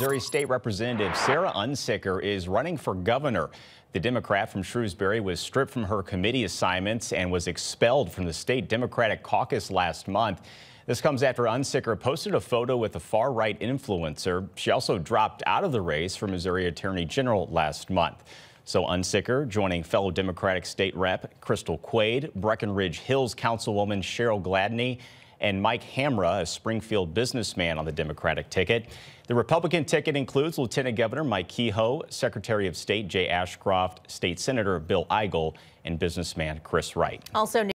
Missouri State Representative Sarah Unsicker is running for governor. The Democrat from Shrewsbury was stripped from her committee assignments and was expelled from the state Democratic caucus last month. This comes after Unsicker posted a photo with a far right influencer. She also dropped out of the race for Missouri Attorney General last month. So Unsicker joining fellow Democratic state rep Crystal Quade, Breckenridge Hills Councilwoman Sheryl Gladney, and Mike Hamra, a Springfield businessman on the Democratic ticket. The Republican ticket includes Lieutenant Governor Mike Kehoe, Secretary of State Jay Ashcroft, State Senator Bill Eigel, and businessman Chris Wright. Also